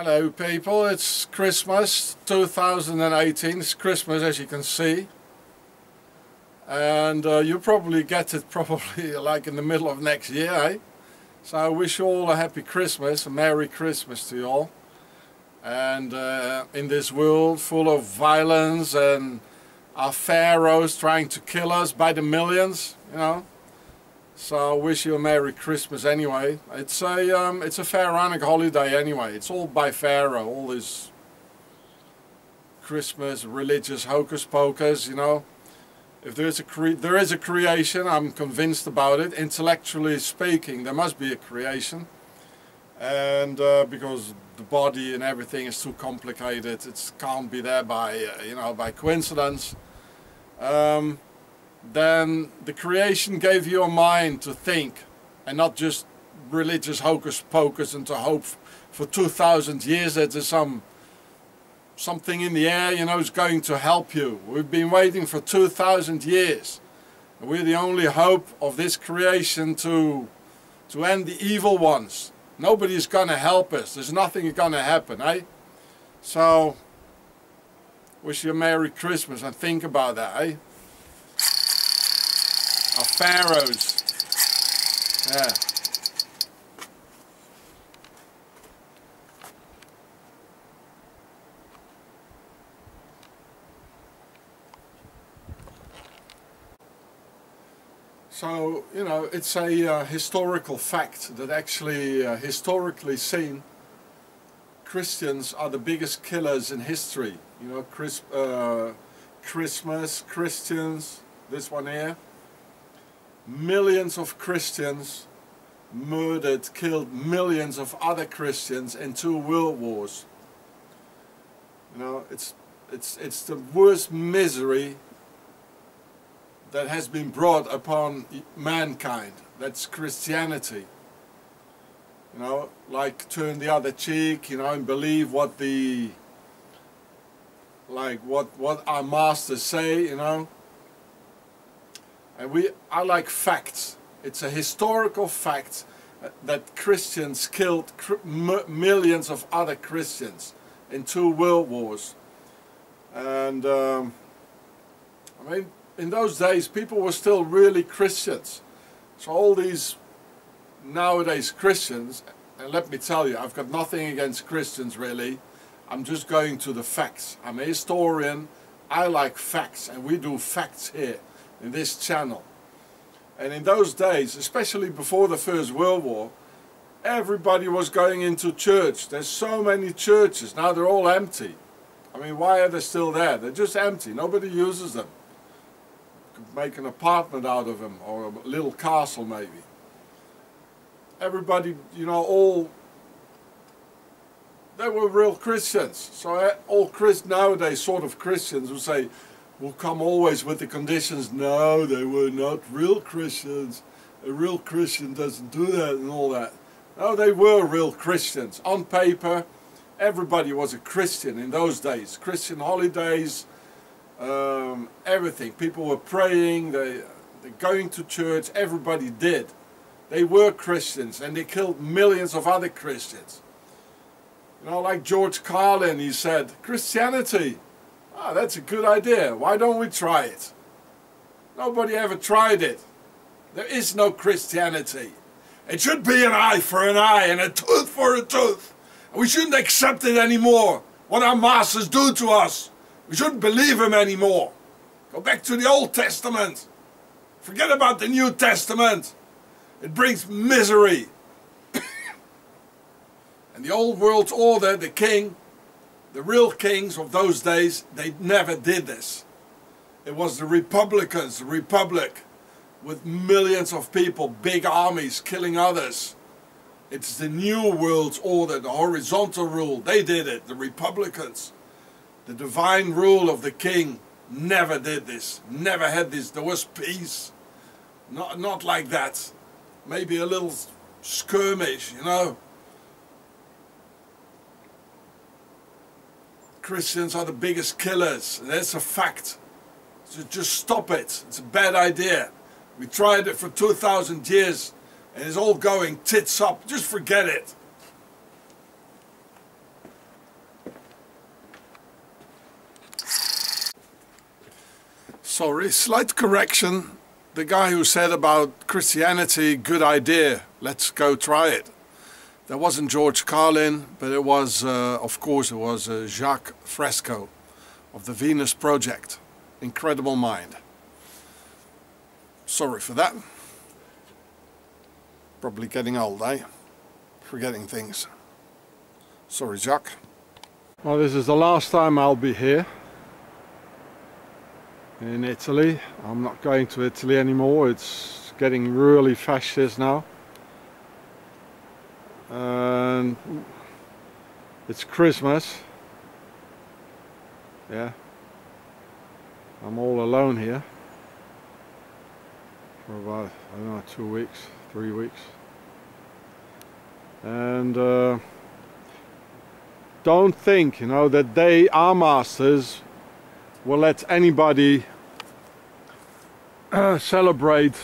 Hello people, it's Christmas 2018, it's Christmas as you can see. And uh, you probably get it probably like in the middle of next year eh? so I wish you all a happy Christmas, a Merry Christmas to you all. And uh, in this world full of violence and our pharaohs trying to kill us by the millions, you know so I wish you a Merry Christmas anyway. It's a um, it's a pharaonic holiday anyway. It's all by Pharaoh, all this Christmas religious hocus pocus, you know. If there is a there is a creation, I'm convinced about it. Intellectually speaking, there must be a creation, and uh, because the body and everything is too complicated, it can't be there by uh, you know by coincidence. Um, then the creation gave you a mind to think and not just religious hocus pocus and to hope for 2,000 years that there's some something in the air, you know, is going to help you. We've been waiting for 2,000 years. We're the only hope of this creation to, to end the evil ones. Nobody's going to help us. There's nothing going to happen, eh? So, wish you a Merry Christmas and think about that, eh? Of pharaohs. Yeah. So, you know, it's a uh, historical fact that actually, uh, historically seen, Christians are the biggest killers in history. You know, Chris, uh, Christmas, Christians, this one here, millions of Christians murdered, killed millions of other Christians in two world wars. You know, it's, it's, it's the worst misery that has been brought upon mankind. That's Christianity. You know, like turn the other cheek, you know, and believe what the, like what, what our masters say, you know. And we, I like facts. It's a historical fact that Christians killed millions of other Christians in two world wars. And um, I mean, in those days, people were still really Christians. So all these nowadays Christians, and let me tell you, I've got nothing against Christians really. I'm just going to the facts. I'm a historian. I like facts, and we do facts here in this channel. And in those days, especially before the First World War, everybody was going into church. There's so many churches. Now they're all empty. I mean, why are they still there? They're just empty. Nobody uses them. Make an apartment out of them or a little castle maybe. Everybody, you know, all they were real Christians. So eh, all Christ nowadays sort of Christians will say, will come always with the conditions, no, they were not real Christians. A real Christian doesn't do that and all that. No, they were real Christians. On paper, everybody was a Christian in those days. Christian holidays, um, everything. People were praying, they, they're going to church, everybody did. They were Christians and they killed millions of other Christians. You know, like George Carlin, he said, Christianity Ah, that's a good idea. Why don't we try it? Nobody ever tried it. There is no Christianity. It should be an eye for an eye and a tooth for a tooth. And we shouldn't accept it anymore. What our masters do to us. We shouldn't believe them anymore. Go back to the Old Testament. Forget about the New Testament. It brings misery. and the old world's order, the king, the real kings of those days, they never did this. It was the Republicans, the Republic, with millions of people, big armies killing others. It's the New World's Order, the horizontal rule. They did it, the Republicans. The divine rule of the king never did this, never had this. There was peace. Not, not like that. Maybe a little skirmish, you know. Christians are the biggest killers. That's a fact. So just stop it. It's a bad idea. We tried it for 2,000 years and it's all going tits up. Just forget it. Sorry, slight correction. The guy who said about Christianity, good idea, let's go try it. That wasn't George Carlin, but it was, uh, of course, it was uh, Jacques Fresco of the Venus Project. Incredible mind. Sorry for that. Probably getting old, eh? Forgetting things. Sorry, Jacques. Well, this is the last time I'll be here in Italy. I'm not going to Italy anymore. It's getting really fascist now. And it's Christmas. Yeah. I'm all alone here for about, I don't know, two weeks, three weeks. And uh, don't think, you know, that they are masters will let anybody uh, celebrate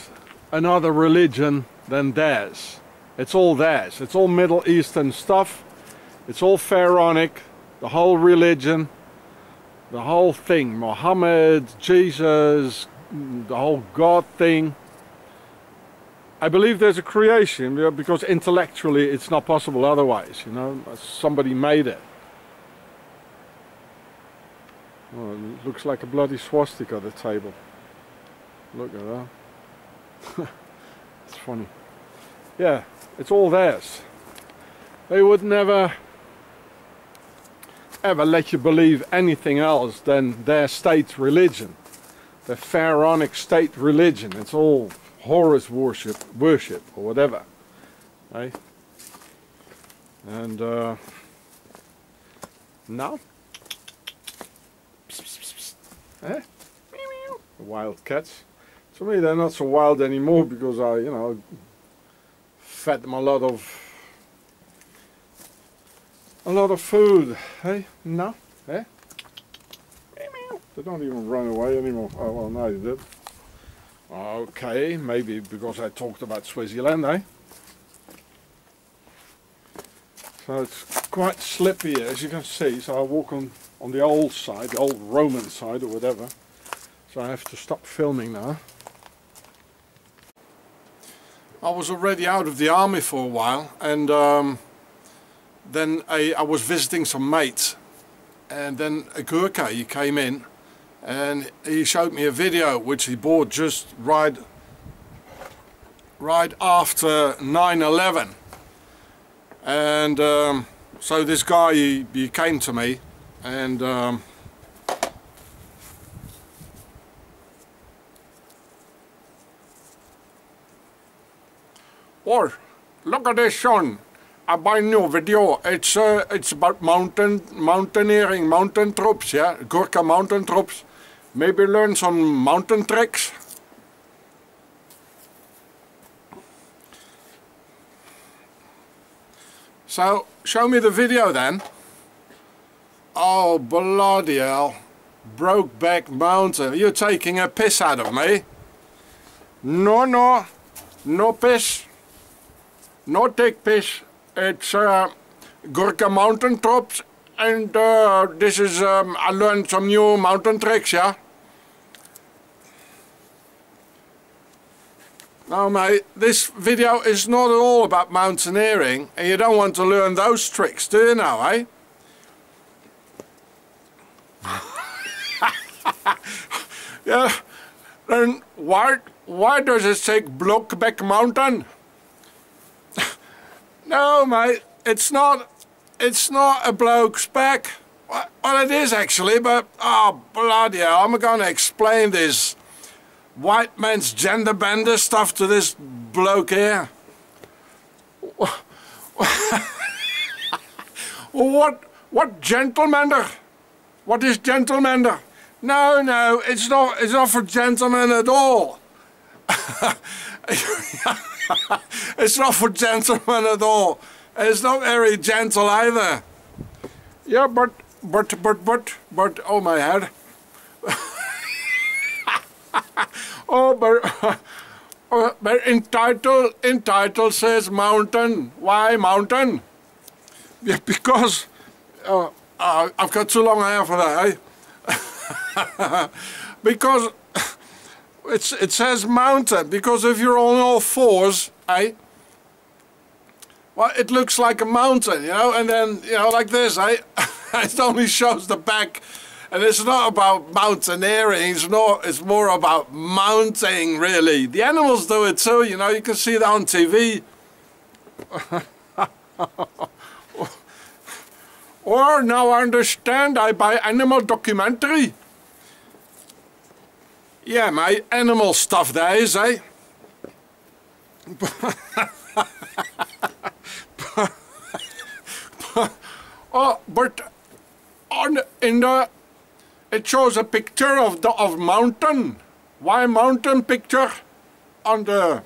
another religion than theirs. It's all theirs. It's all Middle Eastern stuff. It's all pharaonic, the whole religion, the whole thing. Muhammad, Jesus, the whole God thing. I believe there's a creation because intellectually it's not possible otherwise, you know. Somebody made it. Oh, it looks like a bloody swastika, the table. Look at that. it's funny. Yeah, it's all theirs. They would never ever let you believe anything else than their state religion. The pharaonic state religion. It's all Horus worship, worship or whatever. Right? And uh, now Eh? Wild cats. To me, they're not so wild anymore because I, you know, fed them a lot of a lot of food. Hey, no, eh? They don't even run away anymore. Oh well, now they did. Okay, maybe because I talked about Swaziland, eh? So it's quite slippy as you can see. So I walk on on the old side, the old Roman side or whatever. So I have to stop filming now. I was already out of the army for a while and um, then I, I, was visiting some mates and then a Gurkha he came in and he showed me a video which he bought just right right after 9-11 and um, so this guy he, he came to me and um, or look at this Sean. I buy new video it's uh, it's about mountain mountaineering mountain troops yeah Gurkha mountain troops maybe learn some mountain tricks so show me the video then Oh, bloody hell. Brokeback Mountain. You're taking a piss out of me. No, no. No piss. No take piss. It's uh, Gurkha mountain troops and uh, this is, um, I learned some new mountain tricks, yeah? Now mate, this video is not at all about mountaineering and you don't want to learn those tricks, do you now, eh? yeah, then why, why does it say Brokeback Mountain? No, mate, it's not, it's not a bloke's back. Well, it is actually, but, oh, bloody hell, I'm going to explain this white man's gender bender stuff to this bloke here. what, what gentlemander? What is gentlemander? No, no, it's not, it's not for gentlemen at all. it's not for gentlemen at all. It's not very gentle either. Yeah, but, but, but, but, but, oh my head. oh, but, uh, but in title, in title says mountain. Why mountain? Yeah, because uh, uh, I've got too long hair for that, eh? because it's, it says mountain, because if you're on all fours, eh? Well, it looks like a mountain, you know, and then, you know, like this, eh? it only shows the back. And it's not about mountaineering, it's, not, it's more about mounting, really. The animals do it too, you know, you can see that on TV. or now I understand I buy animal documentary. Yeah, my animal stuff that is, eh? oh, but on in the it shows a picture of the of mountain. Why mountain picture on the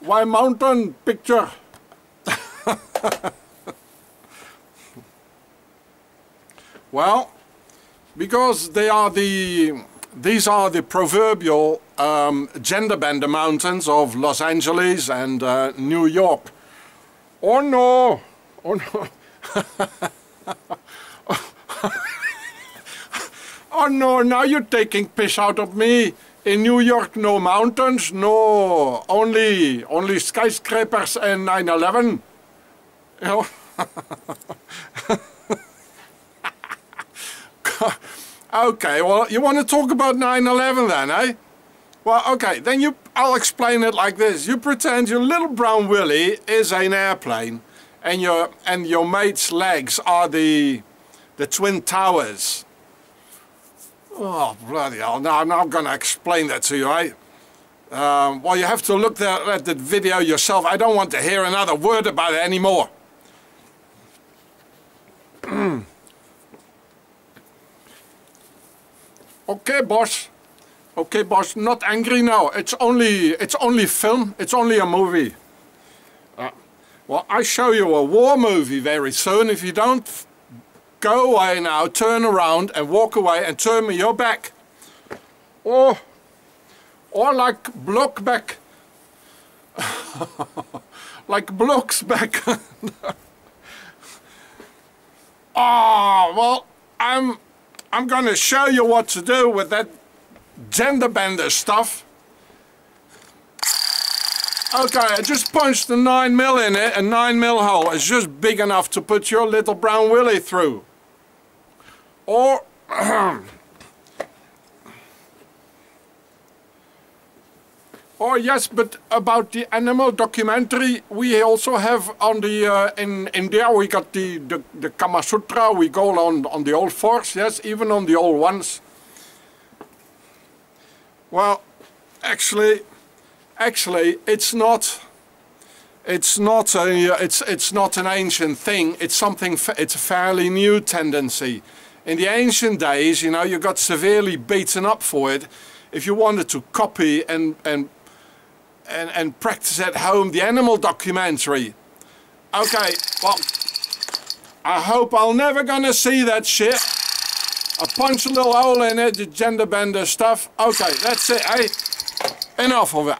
why mountain picture? well, because they are the these are the proverbial um, gender bender mountains of Los Angeles and uh, New York. Oh no! Oh no! oh no, now you're taking piss out of me. In New York, no mountains, no, only, only skyscrapers and 9-11. You know? Okay, well, you want to talk about 9-11 then, eh? Well, okay, then you, I'll explain it like this. You pretend your little brown willy is an airplane and your, and your mate's legs are the, the Twin Towers. Oh, bloody hell. Now, I'm not going to explain that to you, right? Um, well, you have to look there at the video yourself. I don't want to hear another word about it anymore. Okay, boss. Okay, boss, not angry now. It's only, it's only film. It's only a movie. Uh, well, I show you a war movie very soon. If you don't Go away now, turn around and walk away and turn me your back. Or, or like block back. like blocks back. oh, well, I'm, I'm gonna show you what to do with that gender bender stuff. Okay, I just punched a 9 mil in it, a 9 mil hole. It's just big enough to put your little brown willy through. Or... Oh yes, but about the animal documentary, we also have on the uh, in India we got the, the the Kama Sutra. We go on on the old forks, yes, even on the old ones. Well, actually, actually it's not it's not a it's it's not an ancient thing it's something it's a fairly new tendency in the ancient days you know you got severely beaten up for it if you wanted to copy and and and, and practice at home the animal documentary. Okay well I hope I'll never gonna see that shit. I punch a little hole in it the gender bender stuff. Okay that's it eh? Enough of it